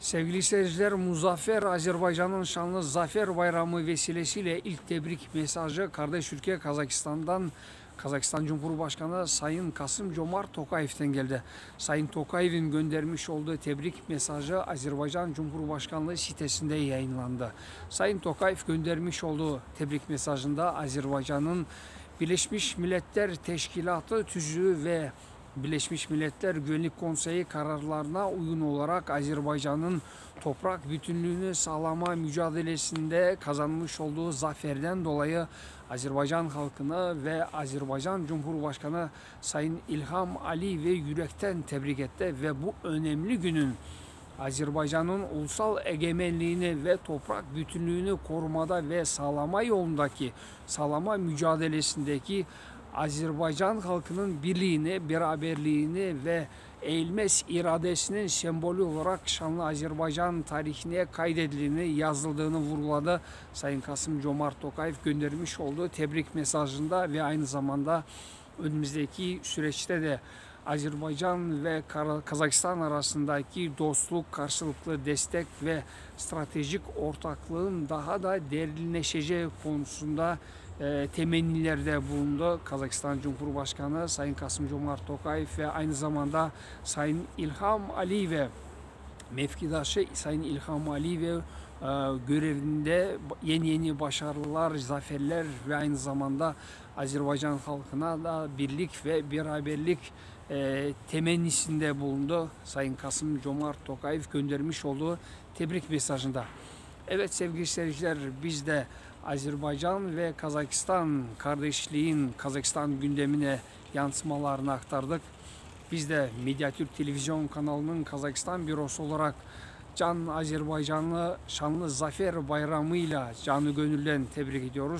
Sevgili seyirciler, Muzaffer Azerbaycan'ın şanlı Zafer Bayramı vesilesiyle ilk tebrik mesajı kardeş ülke Kazakistan'dan Kazakistan Cumhurbaşkanı Sayın Kasım Comart Tokayev'ten geldi. Sayın Tokayev'in göndermiş olduğu tebrik mesajı Azerbaycan Cumhurbaşkanlığı sitesinde yayınlandı. Sayın Tokayev göndermiş olduğu tebrik mesajında Azerbaycan'ın Birleşmiş Milletler Teşkilatı tüzüğü ve Birleşmiş Milletler Güvenlik Konseyi kararlarına uygun olarak Azerbaycan'ın toprak bütünlüğünü sağlama mücadelesinde kazanmış olduğu zaferden dolayı Azerbaycan halkını ve Azerbaycan Cumhurbaşkanı Sayın İlham Aliyevi yürekten tebrik etti ve bu önemli günün Azerbaycan'ın ulusal egemenliğini ve toprak bütünlüğünü korumada ve sağlama yolundaki sağlama mücadelesindeki Azerbaycan halkının birliğini, beraberliğini ve eğilmez iradesinin sembolü olarak şanlı Azerbaycan tarihine kaydedildiğini, yazıldığını vurguladı. Sayın Kasım Comart Tokayev göndermiş olduğu tebrik mesajında ve aynı zamanda önümüzdeki süreçte de Azerbaycan ve Kazakistan arasındaki dostluk, karşılıklı destek ve stratejik ortaklığın daha da derinleşeceği konusunda e, temennilerde bulundu. Kazakistan Cumhurbaşkanı Sayın Kasım Comart Tokayev ve aynı zamanda Sayın İlham Aliyev mevkidaşı Sayın İlham Aliyev e, görevinde yeni yeni başarılar, zaferler ve aynı zamanda Azerbaycan halkına da birlik ve beraberlik e, temennisinde bulundu. Sayın Kasım Comart Tokayev göndermiş olduğu tebrik mesajında. Evet sevgili seyirciler biz de Azerbaycan ve Kazakistan kardeşliğin Kazakistan gündemine yansımalarını aktardık. Biz de Medyatürk Televizyon kanalının Kazakistan bürosu olarak Can Azerbaycanlı şanlı Zafer Bayramı'yla canı gönülden tebrik ediyoruz.